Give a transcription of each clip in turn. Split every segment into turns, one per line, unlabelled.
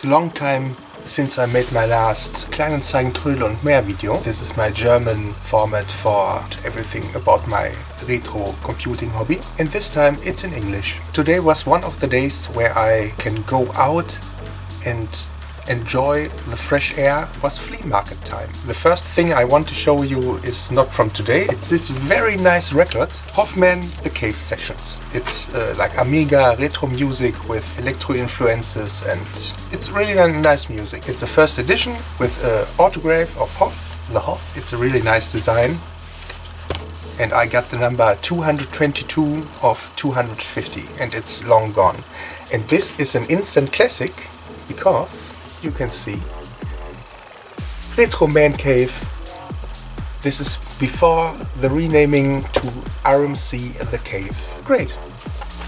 It's a long time since I made my last Kleinanzeigen Trödel und mehr video. This is my German format for everything about my retro computing hobby. And this time it's in English. Today was one of the days where I can go out and enjoy the fresh air was flea market time. The first thing I want to show you is not from today. It's this very nice record, Hoffman The Cave Sessions. It's uh, like Amiga retro music with electro influences and it's really nice music. It's the first edition with an autograph of Hoff. The Hoff, it's a really nice design. And I got the number 222 of 250 and it's long gone. And this is an instant classic because you can see. Retro Man Cave. This is before the renaming to RMC The Cave. Great.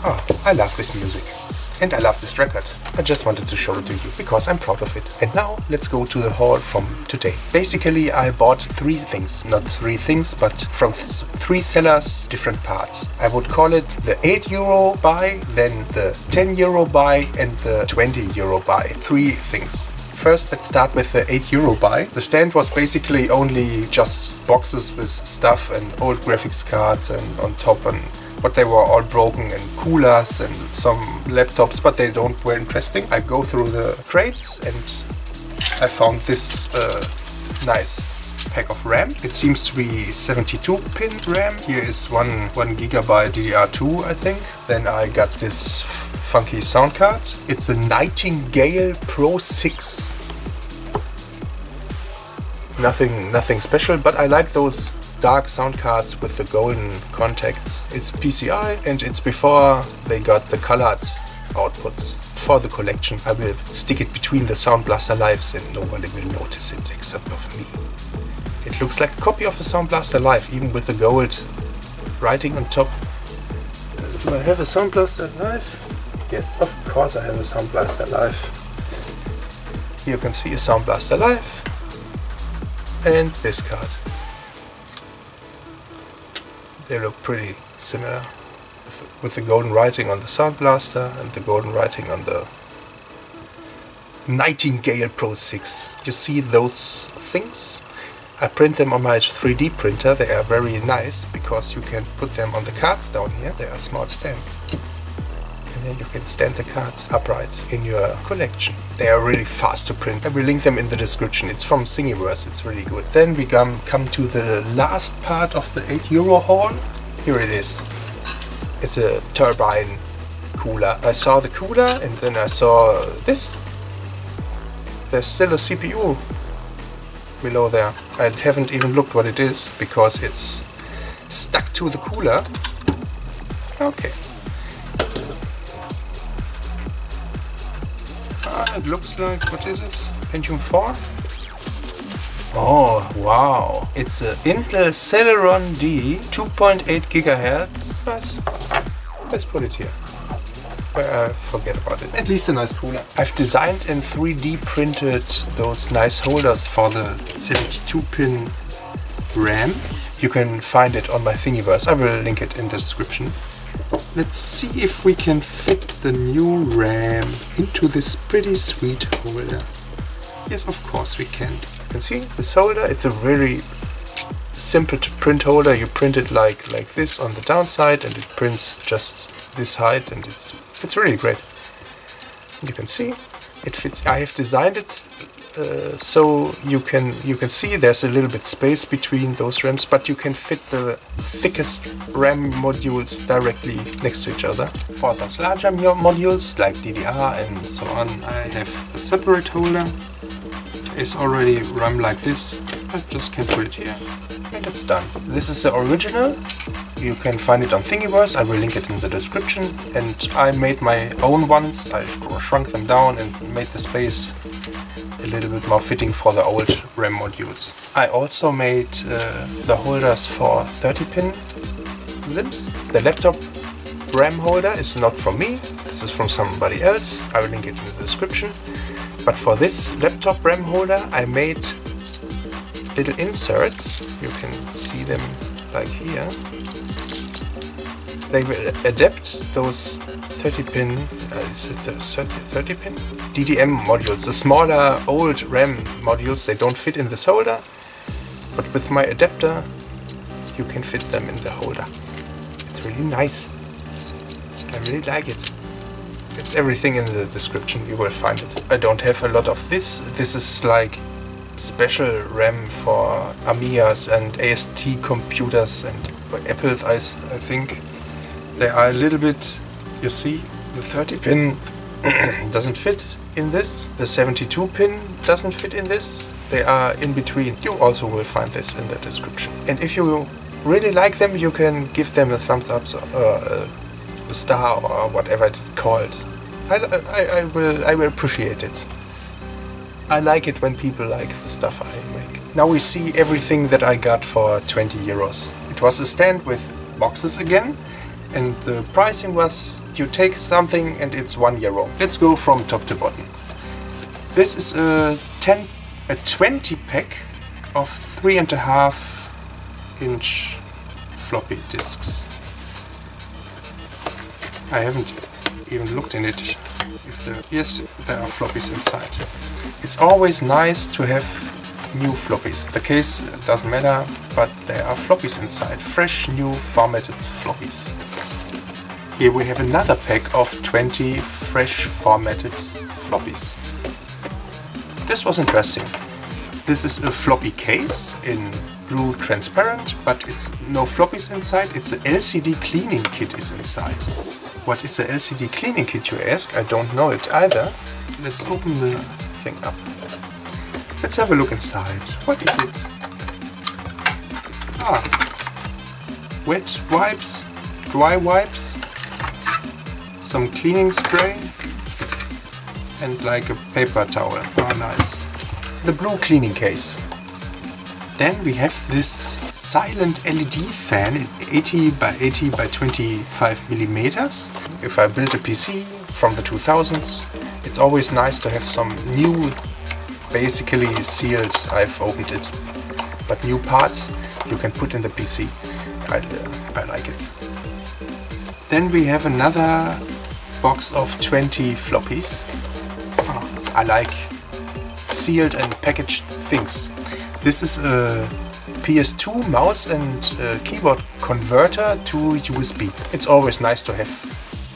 Oh, I love this music. And I love this record. I just wanted to show it to you because I'm proud of it. And now let's go to the haul from today. Basically I bought three things. Not three things, but from th three sellers, different parts. I would call it the 8 euro buy, then the 10 euro buy and the 20 euro buy. Three things. First, let's start with the 8 euro buy. The stand was basically only just boxes with stuff and old graphics cards and on top and but they were all broken and coolers and some laptops, but they don't were interesting. I go through the crates and I found this uh, nice pack of RAM. It seems to be 72 pin RAM. Here is one one gigabyte DDR2, I think. Then I got this funky sound card. It's a Nightingale Pro 6. Nothing, nothing special, but I like those dark sound cards with the golden contacts. It's PCI and it's before they got the colored outputs. For the collection I will stick it between the Sound Blaster Lives and nobody will notice it except of me. It looks like a copy of a Sound Blaster Live even with the gold writing on top. Do I have a Sound Blaster Live? Yes, of course I have a Sound Blaster Live. You can see a Sound Blaster Live and this card. They look pretty similar with the golden writing on the Sound Blaster and the golden writing on the Nightingale Pro 6. You see those things? I print them on my 3D printer. They are very nice because you can put them on the cards down here. They are small stands. And you can stand the cards upright in your collection. They are really fast to print. I will link them in the description. It's from Thingiverse. It's really good. Then we come, come to the last part of the 8 euro haul. Here it is. It's a turbine cooler. I saw the cooler and then I saw this. There's still a CPU below there. I haven't even looked what it is because it's stuck to the cooler. Okay. It looks like, what is it? Pentium 4? Oh, wow. It's a Intel Celeron D 2.8 gigahertz. Nice. Let's put it here. Uh, forget about it. At least a nice cooler. I've designed and 3D printed those nice holders for the 72 pin RAM. You can find it on my Thingiverse. I will link it in the description. Let's see if we can fit the new RAM into this pretty sweet holder. Yes, of course we can. You can see this holder, it's a very simple to print holder. You print it like, like this on the downside and it prints just this height and it's, it's really great. You can see it fits. I have designed it uh, so you can you can see there's a little bit space between those RAMs, but you can fit the thickest RAM modules directly next to each other. For those larger modules like DDR and so on, I have a separate holder. It's already RAM like this. I just can put it here. And it's done. This is the original. You can find it on Thingiverse. I will link it in the description. And I made my own ones. I shrunk them down and made the space a little bit more fitting for the old RAM modules. I also made uh, the holders for 30 pin ZIPs. The laptop RAM holder is not from me, this is from somebody else, I will link it in the description. But for this laptop RAM holder I made little inserts, you can see them like here. They will adapt those 30 pin, uh, is it 30, 30 pin? DDM modules. The smaller old RAM modules, they don't fit in this holder. But with my adapter, you can fit them in the holder. It's really nice. I really like it. It's everything in the description, you will find it. I don't have a lot of this. This is like special RAM for Amigas and AST computers and Apple, I, I think. They are a little bit, you see, the 30 pin doesn't fit in this. The 72 pin doesn't fit in this. They are in between. You also will find this in the description. And if you really like them, you can give them a thumbs up or uh, a star or whatever it is called. I, I, I, will, I will appreciate it. I like it when people like the stuff I make. Now we see everything that I got for 20 euros. It was a stand with boxes again and the pricing was you take something and it's 1 euro. Let's go from top to bottom. This is a 10 a 20 pack of three and a half inch floppy disks. I haven't even looked in it. If there, yes, there are floppies inside. It's always nice to have new floppies. The case doesn't matter, but there are floppies inside. Fresh, new, formatted floppies. Here we have another pack of 20 fresh formatted floppies. This was interesting. This is a floppy case in blue transparent, but it's no floppies inside, it's a LCD cleaning kit is inside. What is a LCD cleaning kit you ask? I don't know it either. Let's open the thing up. Let's have a look inside. What is it? Ah, wet wipes, dry wipes, some cleaning spray and like a paper towel. Oh nice. The blue cleaning case. Then we have this silent LED fan in 80 by 80 by 25 millimeters. If I build a PC from the 2000s, it's always nice to have some new, basically sealed, I've opened it, but new parts you can put in the PC. I, uh, I like it. Then we have another box of 20 floppies. Oh, I like sealed and packaged things. This is a PS2 mouse and uh, keyboard converter to USB. It's always nice to have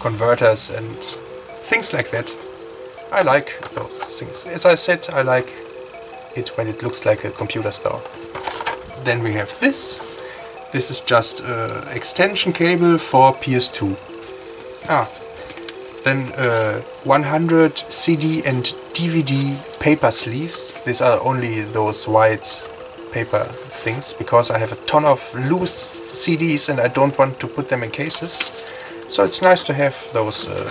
converters and things like that. I like those things. As I said, I like it when it looks like a computer store. Then we have this. This is just an extension cable for PS2. Ah, then uh, 100 CD and DVD paper sleeves. These are only those white paper things because I have a ton of loose CDs and I don't want to put them in cases. So it's nice to have those uh,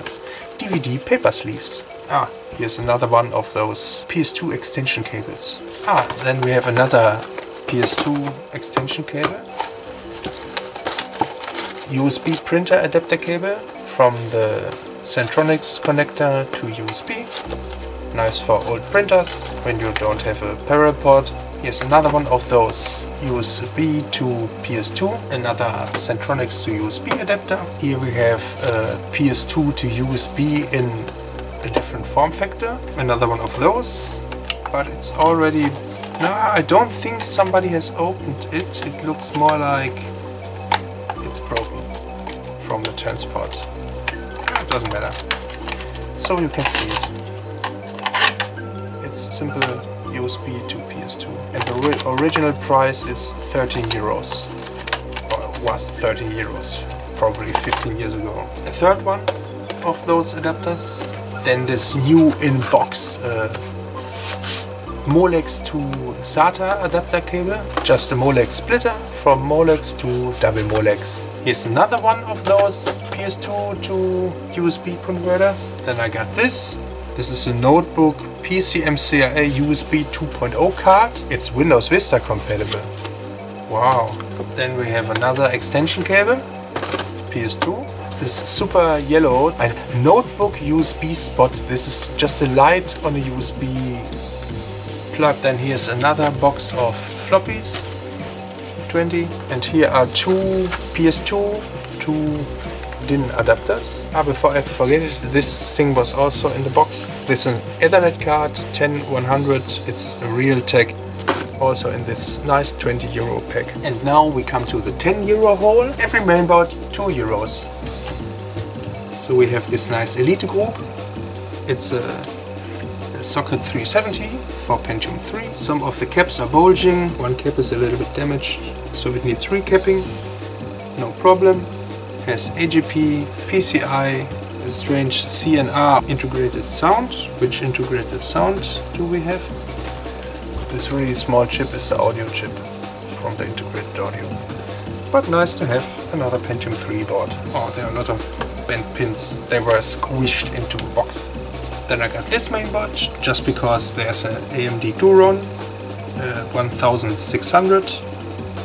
DVD paper sleeves. Ah, here's another one of those PS2 extension cables. Ah, then we have another PS2 extension cable. USB printer adapter cable from the Centronics connector to USB. Nice for old printers when you don't have a parallel port. Here's another one of those USB to PS2, another Centronics to USB adapter. Here we have uh, a PS2 to USB in a different form factor. Another one of those, but it's already... No, I don't think somebody has opened it. It looks more like it's broken from the transport doesn't matter. So you can see it. It's simple USB to PS2. And the original price is 13 euros. Or was 13 euros, probably 15 years ago. A third one of those adapters. Then this new in-box uh, Molex to SATA adapter cable. Just a Molex splitter from Molex to double Molex. Here's another one of those PS2 to USB converters. Then I got this. This is a notebook PCMCIA USB 2.0 card. It's Windows Vista compatible. Wow. Then we have another extension cable. PS2. This super yellow a notebook USB spot. This is just a light on a USB plug. Then here's another box of floppies. 20 and here are two PS2, two DIN adapters. Ah, before I forget it, this thing was also in the box. This is an Ethernet card, 10100. It's a Realtek also in this nice 20 euro pack. And now we come to the 10 euro haul. Every mainboard 2 euros. So we have this nice Elitegroup. It's a, a socket 370 for Pentium 3. Some of the caps are bulging. One cap is a little bit damaged, so it needs recapping. No problem. Has AGP, PCI, a strange CNR integrated sound. Which integrated sound do we have? This really small chip is the audio chip from the integrated audio. But nice to have another Pentium 3 board. Oh, there are a lot of bent pins. They were squished into a box. Then I got this mainboard just because there's an AMD Duron uh, 1600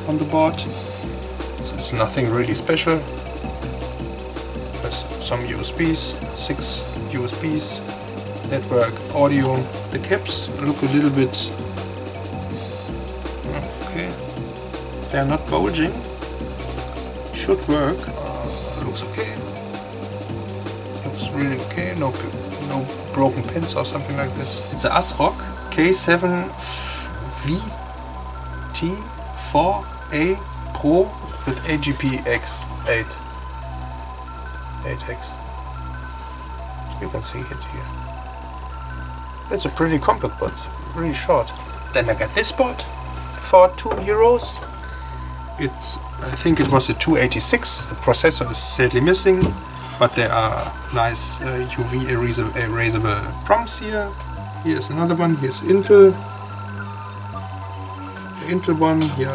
on the board. So it's nothing really special. There's some USBs, six USBs, network, audio. The caps look a little bit okay. They're not bulging. Should work. Uh, looks okay. Looks really okay. No no broken pins or something like this. It's a ASRock K7VT4A Pro with AGP X8. 8X. You can see it here. It's a pretty compact but really short. Then I got this board for 2 euros. It's I think it was a 286. The processor is sadly missing but there are nice uh, UV erasable PROMs here. Here's another one, here's Intel. The Intel one, here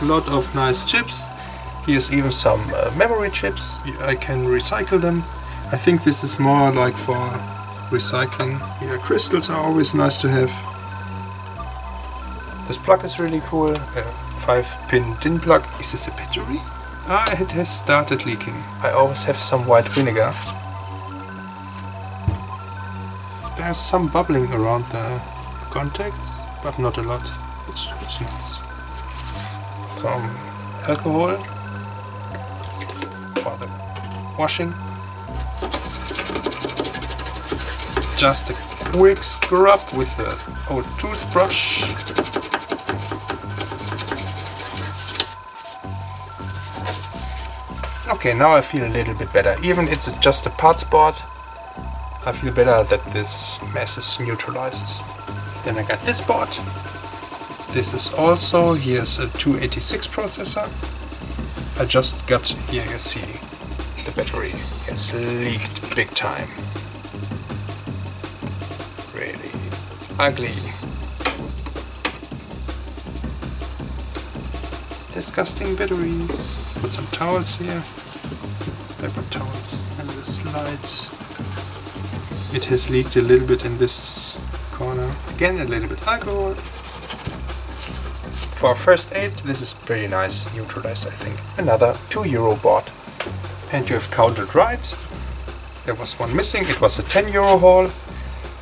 a lot of nice chips. Here's even some uh, memory chips, I can recycle them. I think this is more like for recycling. Here crystals are always nice to have. This plug is really cool, a 5 pin DIN plug. Is this a battery? Ah, it has started leaking. I always have some white vinegar. There's some bubbling around the contacts, but not a lot. It's. Some alcohol for the washing. Just a quick scrub with the old toothbrush. Okay, now I feel a little bit better. Even it's just a parts board, I feel better that this mess is neutralized. Then I got this board. This is also, here's a 286 processor. I just got, here you see, the battery has leaked big time. Really ugly. Disgusting batteries. Put some towels here paper towels and this slide. it has leaked a little bit in this corner. Again a little bit alcohol for first aid this is pretty nice neutralized I think. Another 2 euro board and you have counted right. There was one missing. It was a 10 euro haul.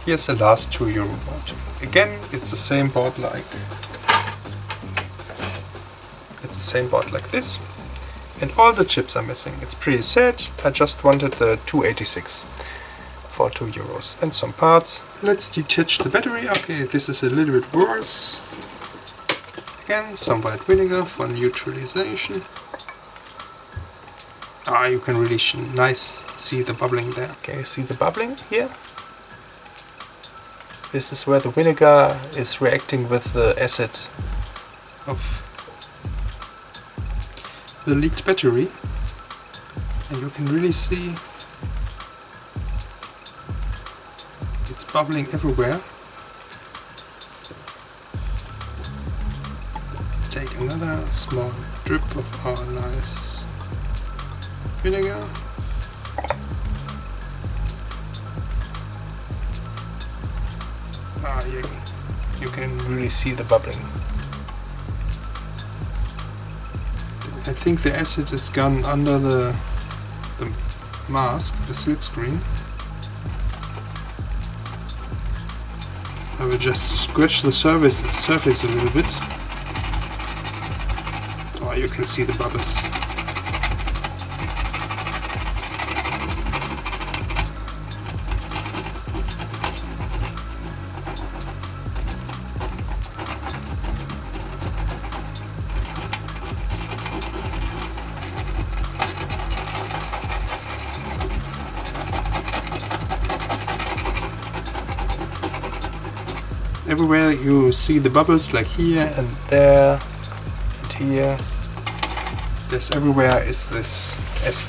Here's the last 2 euro board again it's the same board like it's the same board like this and all the chips are missing. It's pretty sad. I just wanted the 286 for 2 euros and some parts. Let's detach the battery. Okay, this is a little bit worse. Again, some white vinegar for neutralization. Ah, you can really nice see the bubbling there. Okay, see the bubbling here? This is where the vinegar is reacting with the acid of the leaked battery and you can really see it's bubbling everywhere. Take another small drip of our nice vinegar. Ah, you, you can really see the bubbling. I think the acid is gone under the, the mask, the silk screen. I will just scratch the surface, surface a little bit. Oh, you can see the bubbles. You see the bubbles like here and there and here. There's everywhere is this acid.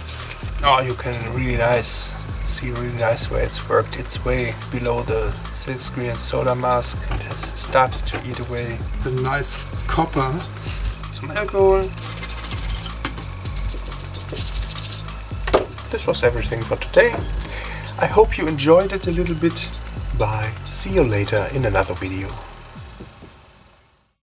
Oh you can really nice see really nice where it's worked. Its way below the silkscreen solder mask and has started to eat away the nice copper some alcohol. This was everything for today. I hope you enjoyed it a little bit. Bye. See you later in another video